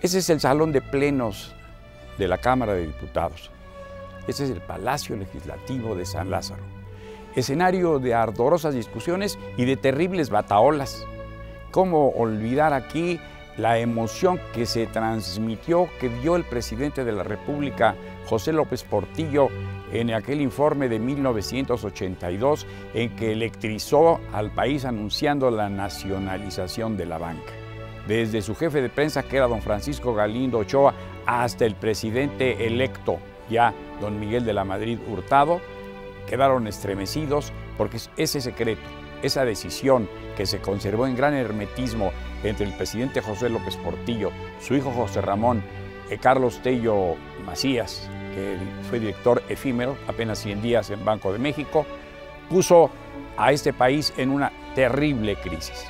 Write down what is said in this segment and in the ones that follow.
Ese es el salón de plenos de la Cámara de Diputados. Ese es el Palacio Legislativo de San Lázaro. Escenario de ardorosas discusiones y de terribles bataolas. ¿Cómo olvidar aquí la emoción que se transmitió, que dio el presidente de la República, José López Portillo, en aquel informe de 1982 en que electrizó al país anunciando la nacionalización de la banca. Desde su jefe de prensa, que era don Francisco Galindo Ochoa, hasta el presidente electo, ya don Miguel de la Madrid Hurtado, quedaron estremecidos porque ese secreto, esa decisión que se conservó en gran hermetismo entre el presidente José López Portillo, su hijo José Ramón, eh, Carlos Tello Macías, que fue director efímero, apenas 100 días en Banco de México, puso a este país en una terrible crisis.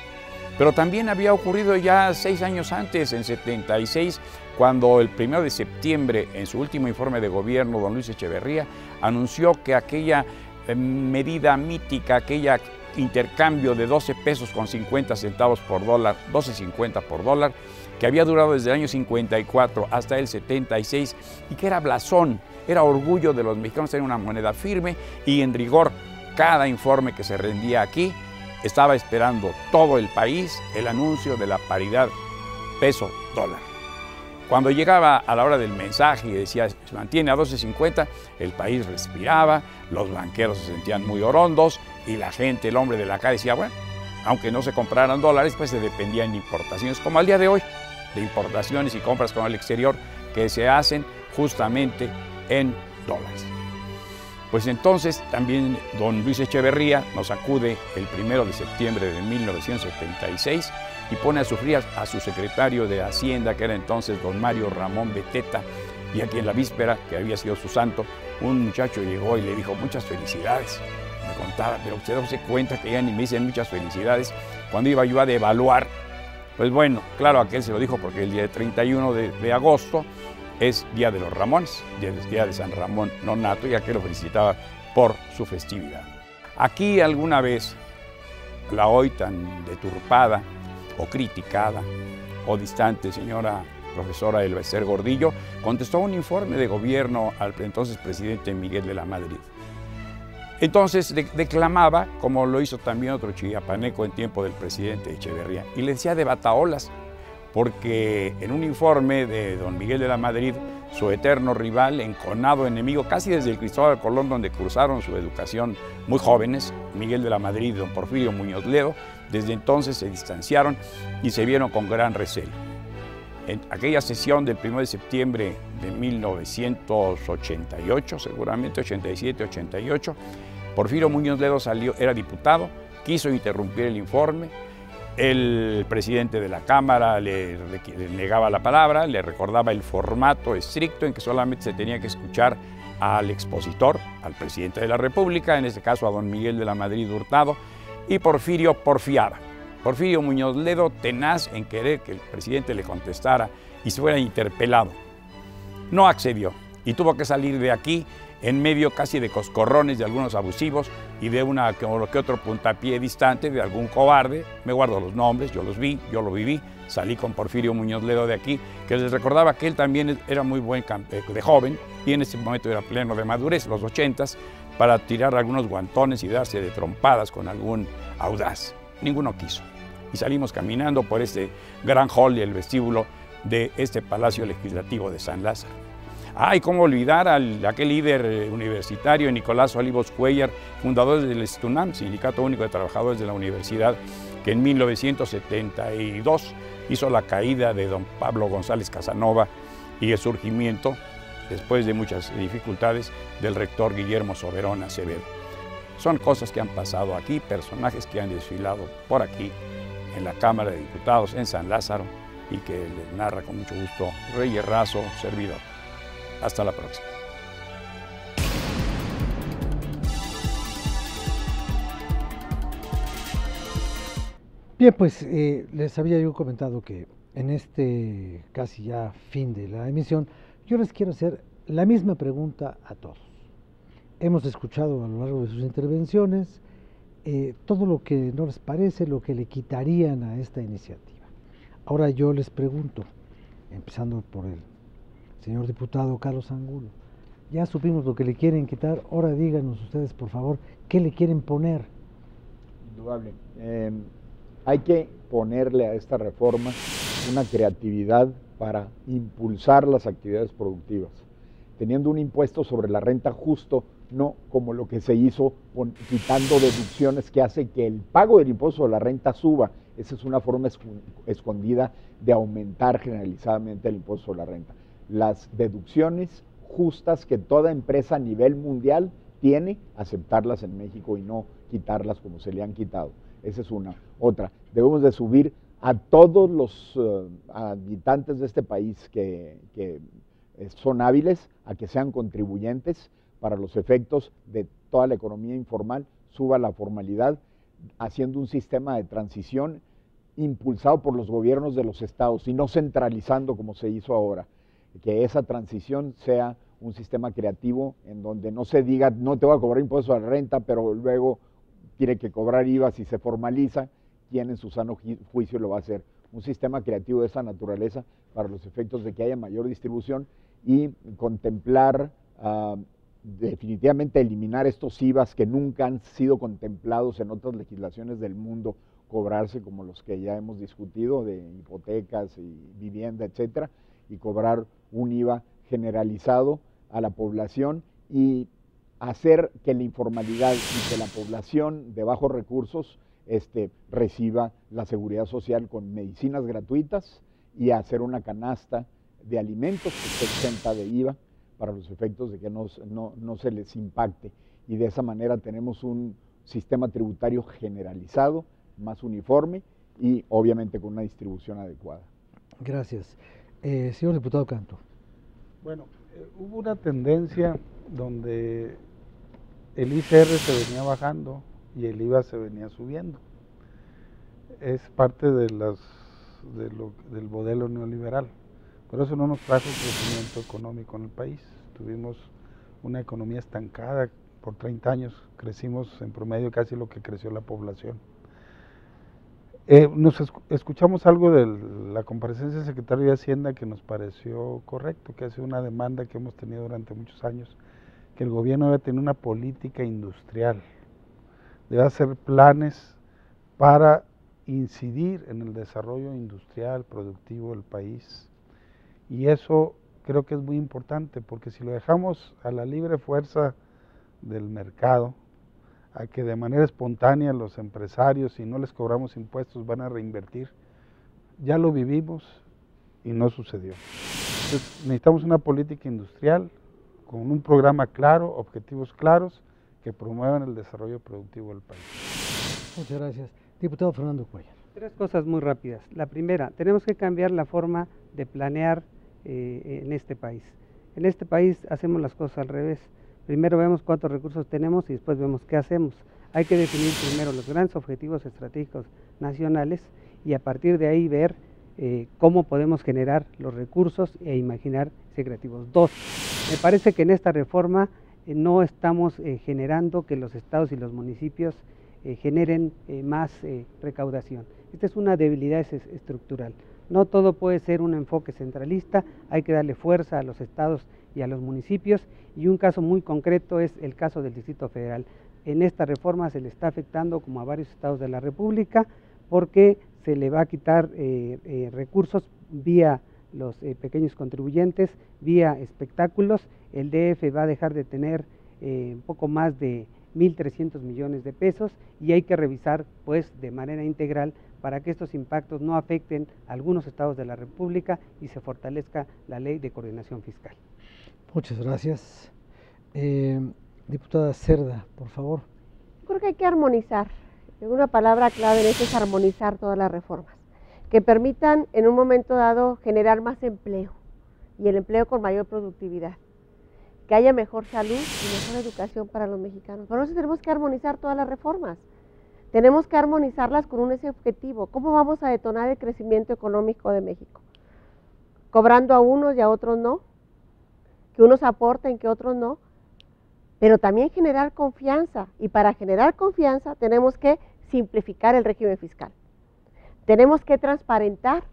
Pero también había ocurrido ya seis años antes, en 76, cuando el 1 de septiembre, en su último informe de gobierno, don Luis Echeverría anunció que aquella eh, medida mítica, aquella intercambio de 12 pesos con 50 centavos por dólar, 12.50 por dólar, que había durado desde el año 54 hasta el 76 y que era blasón, era orgullo de los mexicanos tener una moneda firme y en rigor. Cada informe que se rendía aquí estaba esperando todo el país el anuncio de la paridad peso-dólar. Cuando llegaba a la hora del mensaje y decía se mantiene a 12.50, el país respiraba, los banqueros se sentían muy orondos y la gente, el hombre de la calle decía, bueno, aunque no se compraran dólares, pues se dependían de importaciones, como al día de hoy, de importaciones y compras con el exterior que se hacen justamente en dólares. Pues entonces también don Luis Echeverría nos acude el primero de septiembre de 1976 y pone a sufrir a su secretario de Hacienda, que era entonces don Mario Ramón Beteta, y aquí en la víspera, que había sido su santo, un muchacho llegó y le dijo muchas felicidades. Me contaba, pero usted no se cuenta que ya ni me dicen muchas felicidades cuando iba yo a devaluar. Pues bueno, claro, aquel se lo dijo porque el día 31 de, de agosto es Día de los Ramones, Día de San Ramón Nonato, y aquel lo felicitaba por su festividad. Aquí alguna vez la hoy tan deturpada o criticada o distante señora profesora Elveser Gordillo contestó un informe de gobierno al entonces presidente Miguel de la Madrid. Entonces declamaba, como lo hizo también otro chiapaneco en tiempo del presidente Echeverría, y le decía de bataolas, porque en un informe de don Miguel de la Madrid, su eterno rival, enconado enemigo, casi desde el Cristóbal Colón, donde cruzaron su educación muy jóvenes, Miguel de la Madrid y don Porfirio Muñoz Ledo, desde entonces se distanciaron y se vieron con gran recelo. En aquella sesión del 1 de septiembre de 1988, seguramente 87, 88, Porfirio Muñoz Ledo salió, era diputado, quiso interrumpir el informe, el presidente de la Cámara le, negaba la palabra, le recordaba el formato estricto en que solamente se tenía que escuchar al expositor, al presidente de la República, en este caso a don Miguel de la Madrid Hurtado, y Porfirio porfiaba. Porfirio Muñoz Ledo tenaz en querer que el presidente le contestara y se fuera interpelado. No accedió y tuvo que salir de aquí en medio casi de coscorrones de algunos abusivos y de una que otro puntapié distante de algún cobarde. Me guardo los nombres, yo los vi, yo lo viví. Salí con Porfirio Muñoz Ledo de aquí, que les recordaba que él también era muy buen eh, de joven y en ese momento era pleno de madurez, los ochentas, para tirar algunos guantones y darse de trompadas con algún audaz. Ninguno quiso. Y salimos caminando por este gran hall y el vestíbulo de este Palacio Legislativo de San Lázaro. Ay, cómo olvidar a aquel líder eh, universitario, Nicolás Olivos Cuellar, fundador del STUNAM, Sindicato Único de Trabajadores de la Universidad, que en 1972 hizo la caída de don Pablo González Casanova y el surgimiento, después de muchas dificultades, del rector Guillermo Soberón Acevedo. Son cosas que han pasado aquí, personajes que han desfilado por aquí, en la Cámara de Diputados, en San Lázaro, y que les narra con mucho gusto Rey Razo, servidor. Hasta la próxima. Bien, pues eh, les había yo comentado que en este casi ya fin de la emisión, yo les quiero hacer la misma pregunta a todos. Hemos escuchado a lo largo de sus intervenciones eh, todo lo que no les parece, lo que le quitarían a esta iniciativa. Ahora yo les pregunto, empezando por el señor diputado Carlos Angulo. Ya supimos lo que le quieren quitar, ahora díganos ustedes, por favor, qué le quieren poner. Indudable. Em, hay que ponerle a esta reforma una creatividad para impulsar las actividades productivas, teniendo un impuesto sobre la renta justo, no como lo que se hizo quitando deducciones que hace que el pago del impuesto sobre la renta suba. Esa es una forma escondida de aumentar generalizadamente el impuesto sobre la renta. Las deducciones justas que toda empresa a nivel mundial tiene, aceptarlas en México y no quitarlas como se le han quitado. Esa es una. Otra, debemos de subir a todos los eh, habitantes de este país que, que eh, son hábiles a que sean contribuyentes para los efectos de toda la economía informal, suba la formalidad, haciendo un sistema de transición impulsado por los gobiernos de los estados y no centralizando como se hizo ahora. Que esa transición sea un sistema creativo en donde no se diga no te voy a cobrar impuestos a la renta, pero luego tiene que cobrar IVA si se formaliza, quién en su sano juicio lo va a hacer. Un sistema creativo de esa naturaleza para los efectos de que haya mayor distribución y contemplar, ah, definitivamente eliminar estos IVAs que nunca han sido contemplados en otras legislaciones del mundo, cobrarse como los que ya hemos discutido de hipotecas y vivienda, etcétera, y cobrar un IVA generalizado a la población y hacer que la informalidad y que la población de bajos recursos este, reciba la seguridad social con medicinas gratuitas y hacer una canasta de alimentos que esté exenta de IVA para los efectos de que no, no se les impacte. Y de esa manera tenemos un sistema tributario generalizado, más uniforme y obviamente con una distribución adecuada. Gracias. Eh, señor diputado Canto. Bueno, eh, hubo una tendencia donde el ICR se venía bajando y el IVA se venía subiendo. Es parte de las, del modelo neoliberal. Pero eso no nos trajo crecimiento económico en el país. Tuvimos una economía estancada por 30 años, crecimos en promedio casi lo que creció la población. Eh, nos escuchamos algo de la comparecencia del secretario de Hacienda que nos pareció correcto, que es una demanda que hemos tenido durante muchos años, que el gobierno debe tener una política industrial, debe hacer planes para incidir en el desarrollo industrial, productivo del país. Y eso creo que es muy importante, porque si lo dejamos a la libre fuerza del mercado, a que de manera espontánea los empresarios, si no les cobramos impuestos, van a reinvertir. Ya lo vivimos y no sucedió. necesitamos una política industrial con un programa claro, objetivos claros, que promuevan el desarrollo productivo del país. Muchas gracias. Diputado Fernando Cuellar. Tres cosas muy rápidas. La primera, tenemos que cambiar la forma de planear eh, en este país. En este país hacemos las cosas al revés Primero vemos cuántos recursos tenemos y después vemos qué hacemos. Hay que definir primero los grandes objetivos estratégicos nacionales y a partir de ahí ver eh, cómo podemos generar los recursos e imaginar creativos. Dos, me parece que en esta reforma eh, no estamos eh, generando que los estados y los municipios generen más recaudación. Esta es una debilidad estructural. No todo puede ser un enfoque centralista, hay que darle fuerza a los estados y a los municipios y un caso muy concreto es el caso del Distrito Federal. En esta reforma se le está afectando como a varios estados de la República porque se le va a quitar eh, eh, recursos vía los eh, pequeños contribuyentes, vía espectáculos. El DF va a dejar de tener un poco más de 1.300 millones de pesos y hay que revisar pues de manera integral para que estos impactos no afecten a algunos estados de la República y se fortalezca la ley de coordinación fiscal. Muchas gracias. Eh, diputada Cerda, por favor. Creo que hay que armonizar. Una palabra clave en esto es armonizar todas las reformas, que permitan en un momento dado generar más empleo y el empleo con mayor productividad, que haya mejor salud y mejor educación para los mexicanos. Por eso tenemos que armonizar todas las reformas. Tenemos que armonizarlas con ese objetivo. ¿Cómo vamos a detonar el crecimiento económico de México? ¿Cobrando a unos y a otros no? que unos aporten, que otros no, pero también generar confianza. Y para generar confianza tenemos que simplificar el régimen fiscal. Tenemos que transparentar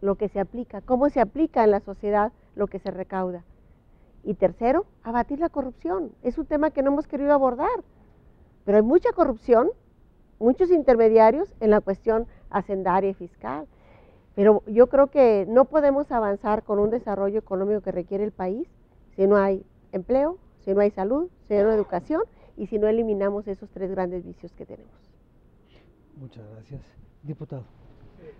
lo que se aplica, cómo se aplica en la sociedad lo que se recauda. Y tercero, abatir la corrupción. Es un tema que no hemos querido abordar, pero hay mucha corrupción, muchos intermediarios en la cuestión hacendaria y fiscal. Pero yo creo que no podemos avanzar con un desarrollo económico que requiere el país si no hay empleo, si no hay salud, si no hay educación y si no eliminamos esos tres grandes vicios que tenemos. Muchas gracias. Diputado.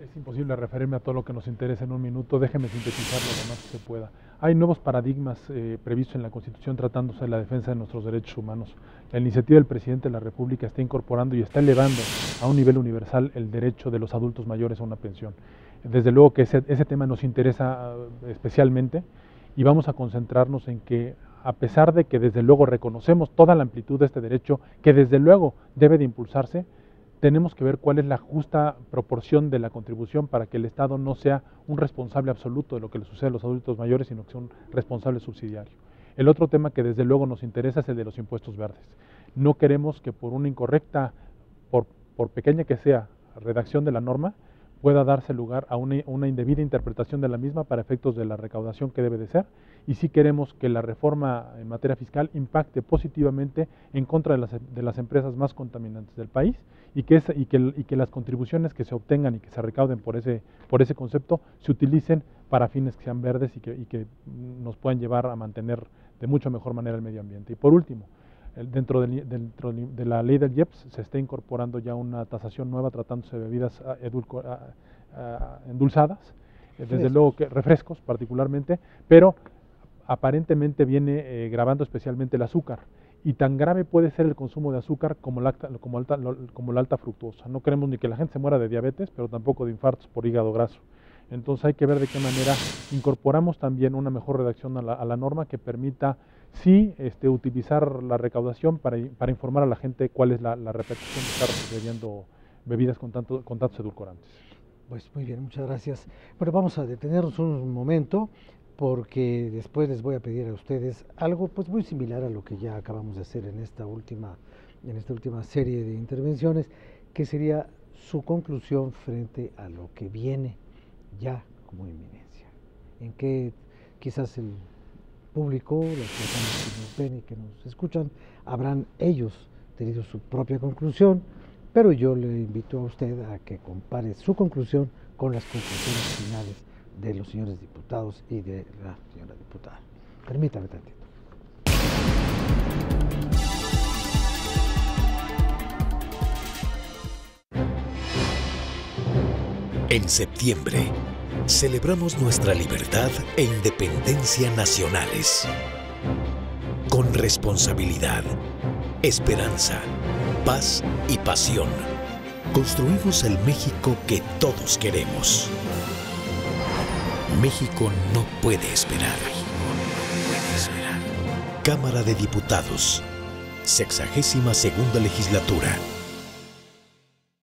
Es imposible referirme a todo lo que nos interesa en un minuto, déjeme sintetizar lo más que se pueda. Hay nuevos paradigmas eh, previstos en la Constitución tratándose de la defensa de nuestros derechos humanos. La iniciativa del presidente de la República está incorporando y está elevando a un nivel universal el derecho de los adultos mayores a una pensión. Desde luego que ese, ese tema nos interesa uh, especialmente y vamos a concentrarnos en que a pesar de que desde luego reconocemos toda la amplitud de este derecho, que desde luego debe de impulsarse, tenemos que ver cuál es la justa proporción de la contribución para que el Estado no sea un responsable absoluto de lo que le sucede a los adultos mayores, sino que sea un responsable subsidiario. El otro tema que desde luego nos interesa es el de los impuestos verdes. No queremos que por una incorrecta, por, por pequeña que sea, redacción de la norma, pueda darse lugar a una, indebida interpretación de la misma para efectos de la recaudación que debe de ser y si queremos que la reforma en materia fiscal impacte positivamente en contra de las, de las empresas más contaminantes del país y que, y, que, y que, las contribuciones que se obtengan y que se recauden por ese, por ese concepto se utilicen para fines que sean verdes y que, y que nos puedan llevar a mantener de mucho mejor manera el medio ambiente. Y por último, Dentro de, dentro de, la ley del IEPS se está incorporando ya una tasación nueva tratándose de bebidas ah, ah, ah, endulzadas, eh, desde luego que refrescos particularmente, pero aparentemente viene eh, grabando especialmente el azúcar. Y tan grave puede ser el consumo de azúcar como la, como, alta, como la alta fructuosa. No queremos ni que la gente se muera de diabetes, pero tampoco de infartos por hígado graso. Entonces hay que ver de qué manera incorporamos también una mejor redacción a la, a la norma que permita sí este, utilizar la recaudación para, para, informar a la gente cuál es la, la repercusión de estar bebiendo bebidas con, tanto, con tantos edulcorantes. Pues muy bien, muchas gracias. Bueno, vamos a detenernos un momento porque después les voy a pedir a ustedes algo pues muy similar a lo que ya acabamos de hacer en esta última, en esta última serie de intervenciones, que sería su conclusión frente a lo que viene ya como inminencia. En qué quizás el público, las personas que nos ven y que nos escuchan, habrán ellos tenido su propia conclusión, pero yo le invito a usted a que compare su conclusión con las conclusiones finales de los señores diputados y de la señora diputada. Permítame tantito. En septiembre celebramos nuestra libertad e independencia nacionales. Con responsabilidad, esperanza, paz y pasión, construimos el México que todos queremos. México no puede esperar. Cámara de Diputados, sexagésima segunda legislatura.